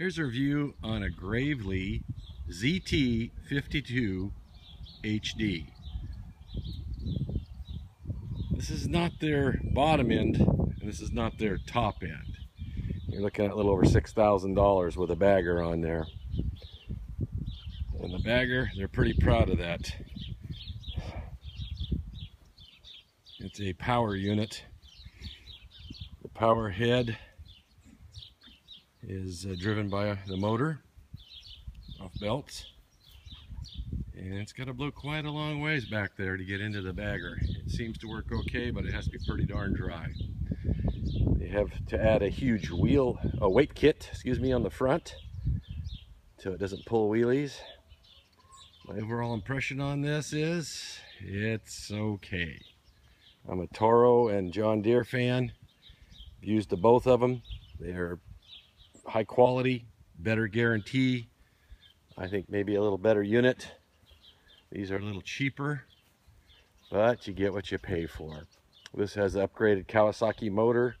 Here's a review on a Gravely ZT52 HD. This is not their bottom end, and this is not their top end. You're looking at a little over $6,000 with a bagger on there. And the bagger, they're pretty proud of that. It's a power unit. The power head is uh, driven by the motor off belts. And it's got to blow quite a long ways back there to get into the bagger. It seems to work okay, but it has to be pretty darn dry. They have to add a huge wheel, a weight kit, excuse me, on the front so it doesn't pull wheelies. My overall impression on this is it's okay. I'm a Toro and John Deere fan. Used the both of them. They're high quality, better guarantee. I think maybe a little better unit. These are a little cheaper, but you get what you pay for. This has upgraded Kawasaki motor.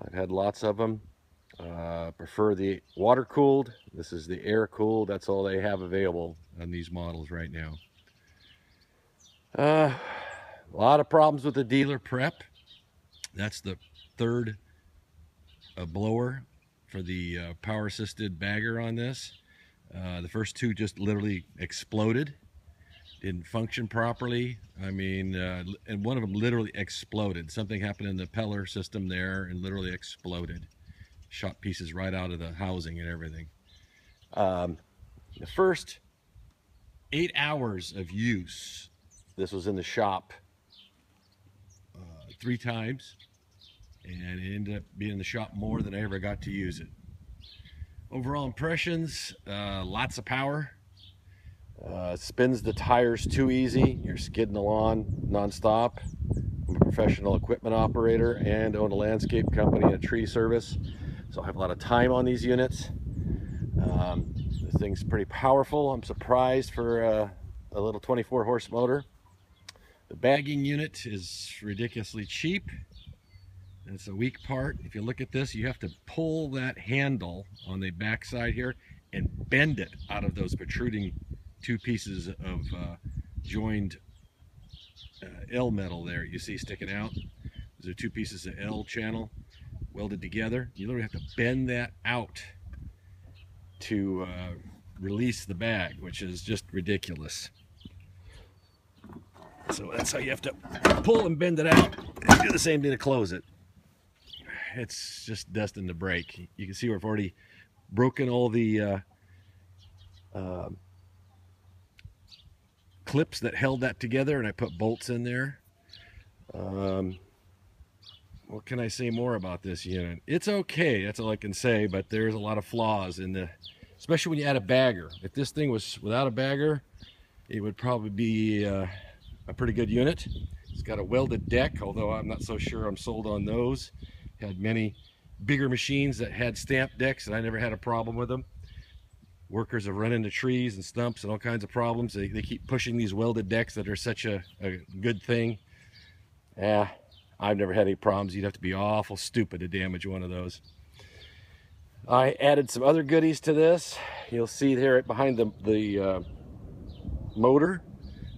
I've had lots of them. Uh, prefer the water cooled. This is the air cooled. That's all they have available on these models right now. Uh, a lot of problems with the dealer prep. That's the third uh, blower for the uh, power assisted bagger on this. Uh, the first two just literally exploded, didn't function properly. I mean, uh, and one of them literally exploded. Something happened in the peller system there and literally exploded. Shot pieces right out of the housing and everything. Um, the first eight hours of use, this was in the shop uh, three times and it ended up being in the shop more than I ever got to use it. Overall impressions, uh, lots of power. Uh, spins the tires too easy. You're skidding along nonstop. I'm a professional equipment operator and own a landscape company and a tree service. So I have a lot of time on these units. Um, the thing's pretty powerful. I'm surprised for uh, a little 24 horse motor. The bagging unit is ridiculously cheap. It's a weak part. If you look at this, you have to pull that handle on the back side here and bend it out of those protruding two pieces of uh, joined uh, L metal there you see sticking out. Those are two pieces of L channel welded together. You literally have to bend that out to uh, release the bag, which is just ridiculous. So that's how you have to pull and bend it out. And do the same thing to close it it's just destined to break. You can see we've already broken all the uh, uh, clips that held that together and I put bolts in there. Um, what can I say more about this unit? It's okay, that's all I can say, but there's a lot of flaws in the, especially when you add a bagger. If this thing was without a bagger, it would probably be uh, a pretty good unit. It's got a welded deck, although I'm not so sure I'm sold on those. Had many bigger machines that had stamp decks and I never had a problem with them. Workers have run into trees and stumps and all kinds of problems. They, they keep pushing these welded decks that are such a, a good thing. Yeah, I've never had any problems. You'd have to be awful stupid to damage one of those. I added some other goodies to this. You'll see there behind the, the uh, motor,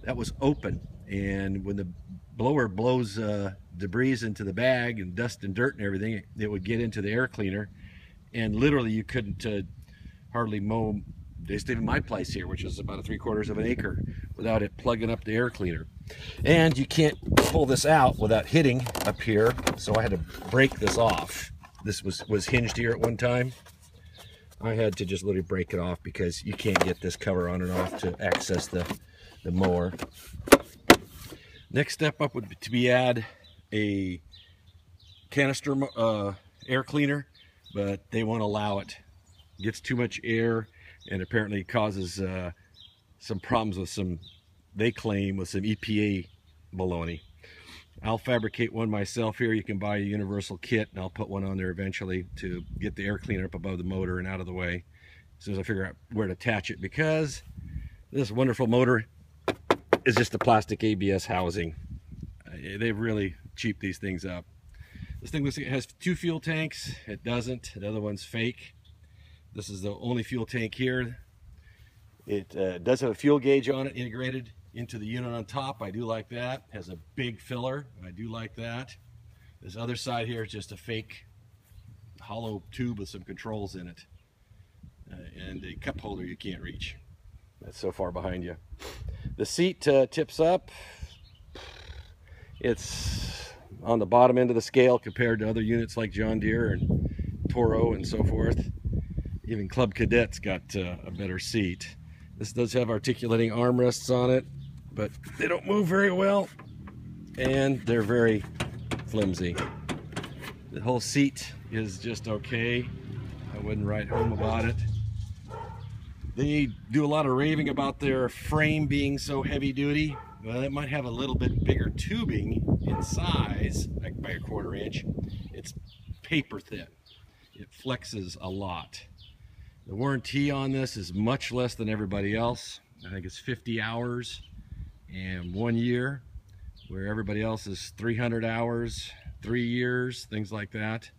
that was open. And when the blower blows uh, debris into the bag and dust and dirt and everything, it would get into the air cleaner. And literally you couldn't uh, hardly mow, just even my place here, which is about a three quarters of an acre, without it plugging up the air cleaner. And you can't pull this out without hitting up here. So I had to break this off. This was, was hinged here at one time. I had to just literally break it off because you can't get this cover on and off to access the, the mower. Next step up would be to be add a canister uh, air cleaner, but they won't allow it. Gets too much air and apparently causes uh, some problems with some, they claim, with some EPA baloney. I'll fabricate one myself here. You can buy a universal kit and I'll put one on there eventually to get the air cleaner up above the motor and out of the way as soon as I figure out where to attach it because this wonderful motor is just a plastic ABS housing. They've really cheaped these things up. This thing it has two fuel tanks. It doesn't. The other one's fake. This is the only fuel tank here. It uh, does have a fuel gauge on it integrated into the unit on top. I do like that. Has a big filler. I do like that. This other side here is just a fake hollow tube with some controls in it. Uh, and a cup holder you can't reach. That's so far behind you. The seat uh, tips up. It's on the bottom end of the scale compared to other units like John Deere and Toro and so forth. Even Cub Cadet's got uh, a better seat. This does have articulating armrests on it, but they don't move very well and they're very flimsy. The whole seat is just okay. I wouldn't write home about it. They do a lot of raving about their frame being so heavy duty. Well, it might have a little bit bigger tubing in size, like by a quarter inch. It's paper thin. It flexes a lot. The warranty on this is much less than everybody else. I think it's 50 hours and one year, where everybody else is 300 hours, three years, things like that.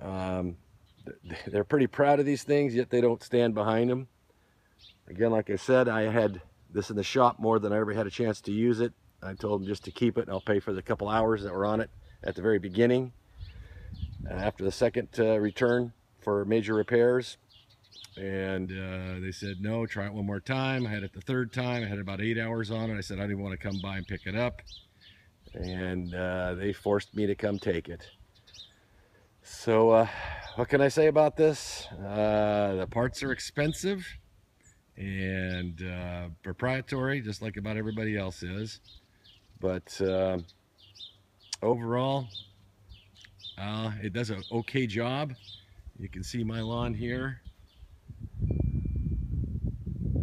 Um, they're pretty proud of these things, yet they don't stand behind them. Again, like I said, I had this in the shop more than I ever had a chance to use it. I told them just to keep it and I'll pay for the couple hours that were on it at the very beginning. After the second uh, return for major repairs. And uh, they said, no, try it one more time. I had it the third time. I had about eight hours on it. I said, I didn't want to come by and pick it up. And uh, they forced me to come take it. So uh, what can I say about this? Uh, the parts are expensive and uh, proprietary, just like about everybody else is. But uh, overall, uh, it does an okay job. You can see my lawn here.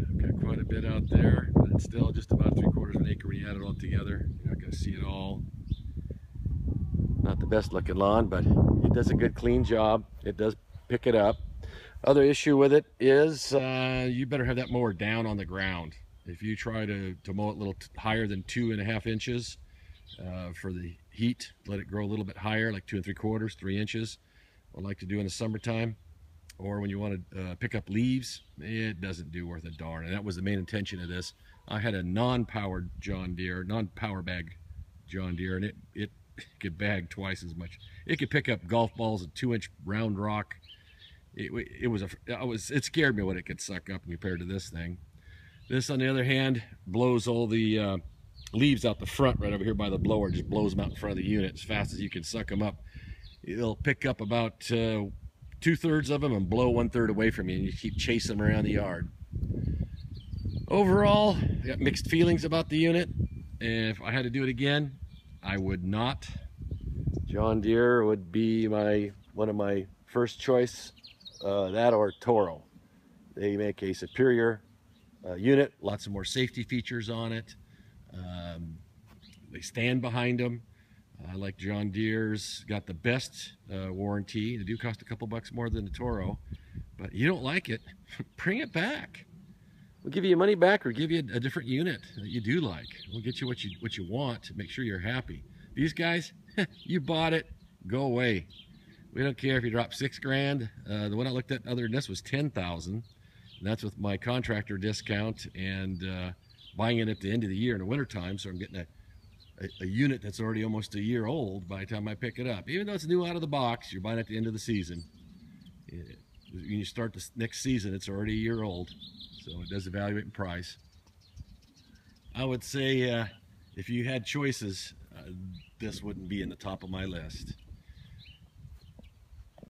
I've got quite a bit out there, but it's still just about three quarters of an acre when you add it all together. You're not going to see it all. Not the best looking lawn, but it does a good clean job. It does pick it up. Other issue with it is uh, you better have that mower down on the ground. If you try to, to mow it a little higher than two and a half inches uh, for the heat, let it grow a little bit higher, like two and three quarters, three inches, I like to do in the summertime. Or when you want to uh, pick up leaves, it doesn't do worth a darn. And that was the main intention of this. I had a non-powered John Deere, non-power bag John Deere, and it, it could bag twice as much. It could pick up golf balls, a two-inch round rock, it, it was a I was it scared me what it could suck up compared to this thing. This, on the other hand, blows all the uh, leaves out the front right over here by the blower. Just blows them out in front of the unit as fast as you can suck them up. It'll pick up about uh, two thirds of them and blow one third away from you, and you keep chasing them around the yard. Overall, I got mixed feelings about the unit. If I had to do it again, I would not. John Deere would be my one of my first choice uh, that or Toro. They make a superior uh, unit, lots of more safety features on it. Um, they stand behind them. I like John Deere's, got the best uh, warranty. They do cost a couple bucks more than the Toro, but you don't like it, bring it back. We'll give you money back or give you a, a different unit that you do like. We'll get you what you what you want. To make sure you're happy. These guys, you bought it, go away. We don't care if you drop six grand. Uh, the one I looked at other than this was 10,000. That's with my contractor discount and uh, buying it at the end of the year in the wintertime. So I'm getting a, a, a, unit that's already almost a year old by the time I pick it up. Even though it's new out of the box, you're buying it at the end of the season. It, when you start the next season, it's already a year old. So it does evaluate in price. I would say uh, if you had choices, uh, this wouldn't be in the top of my list.